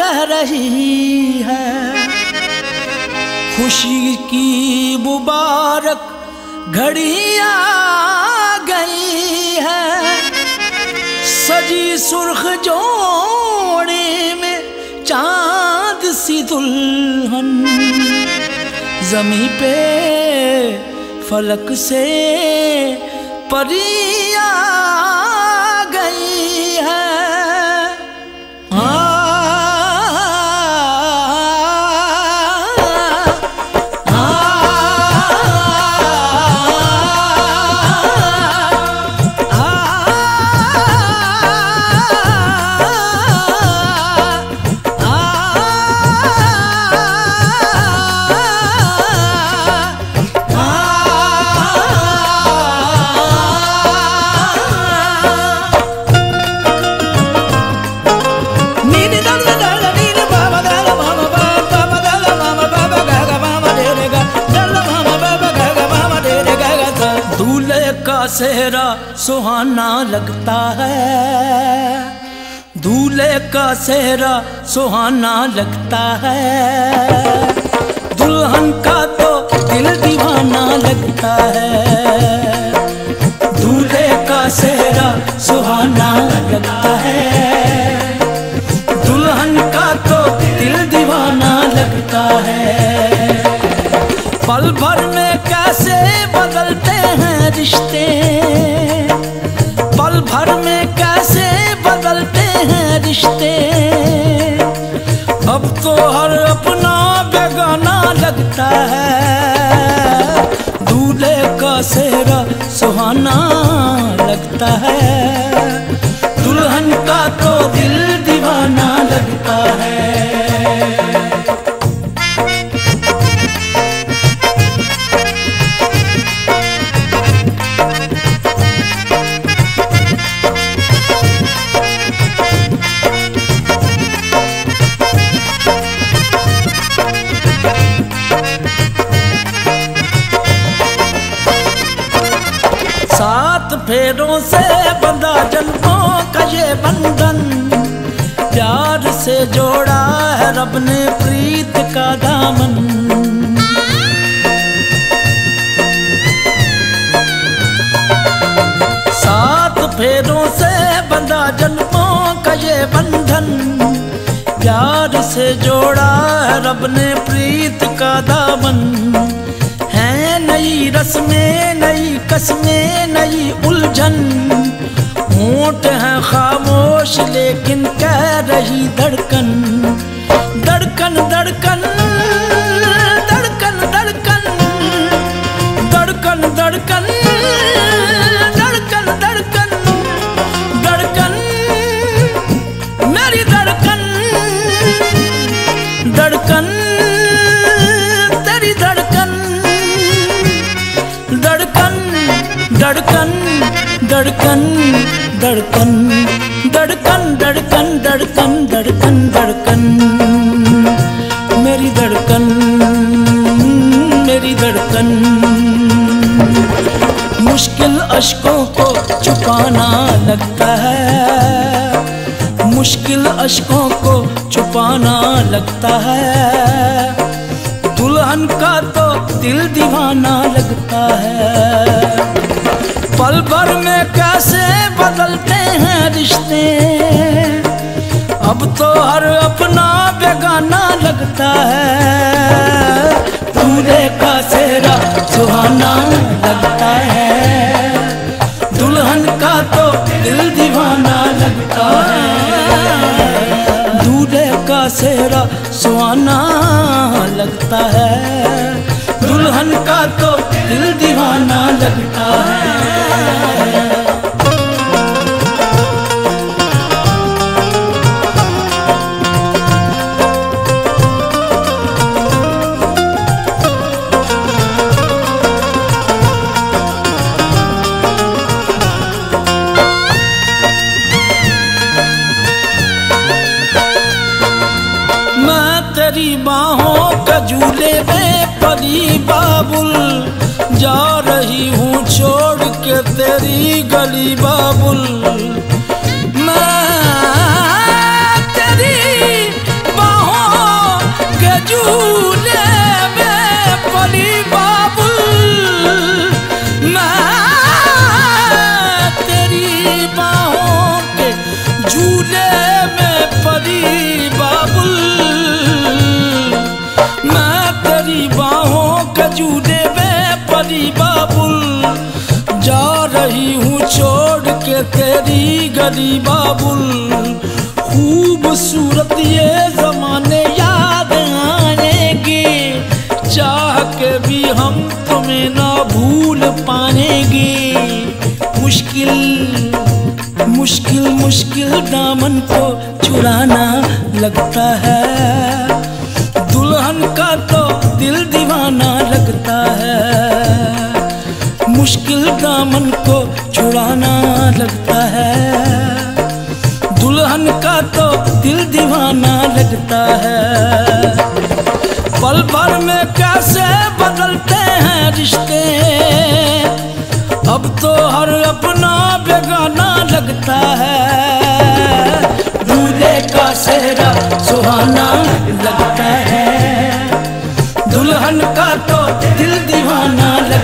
कह रही है। खुशी की मुबारक घड़ी आ गई है। सजी सुर्ख जोड़े में चाँद सी दुल्हन जमी पे फलक से परिया सेहरा सुहाना लगता है। दूल्हे का सेहरा सुहाना लगता है। दुल्हन का तो दिल दीवाना लगता है। दूल्हे का सेहरा सुहाना लगता है। दुल्हन का तो दिल दीवाना लगता है। पल भर में कैसे रिश्ते पल भर में कैसे बदलते हैं रिश्ते? अब तो हर अपना बेगाना लगता है। दूल्हे का सेहरा सुहाना लगता है। रब ने प्रीत का दामन। सात फेरों से बंधा जन्मों का ये बंधन। प्यार से जोड़ा रब ने प्रीत का दामन। है नई रस्में, नई कस्में, नई उलझन। होंठ है खामोश, लेकिन कह रही धड़कन। धड़कन धड़कन धड़कन धड़कन धड़कन धड़कन धड़कन धड़कन। मेरी धड़कन मेरी धड़कन। मुश्किल अशकों को छुपाना लगता है। मुश्किल अशकों को छुपाना लगता है। दुल्हन का तो दिल दीवाना लगता है। पल भर में कैसे बदलते हैं रिश्ते? अब तो हर अपना बेगाना लगता है। दूल्हे का सेहरा सुहाना लगता है। दुल्हन का तो दिल दीवाना लगता है। दूल्हे का सेहरा सुहाना लगता है। दुल्हन का तो दिल दीवाना लगता है। बाहों का झूले में परी बाबुल। तेरी गली बाबुल। मैं तेरी गरीबाबुल खूबसूरत ये जमाने याद आएँगे। चाह के भी हम तुम्हें ना भूल पाएँगे। मुश्किल मुश्किल मुश्किल दामन को चुराना लगता है। दुल्हन का तो दिल दीवाना मुश्किल दामन को छुड़ाना लगता है। दुल्हन का तो दिल दीवाना लगता है। पल भर में कैसे बदलते हैं रिश्ते? अब तो हर अपना बेगाना लगता है। दूल्हे का सेहरा सुहाना लगता है। दुल्हन का तो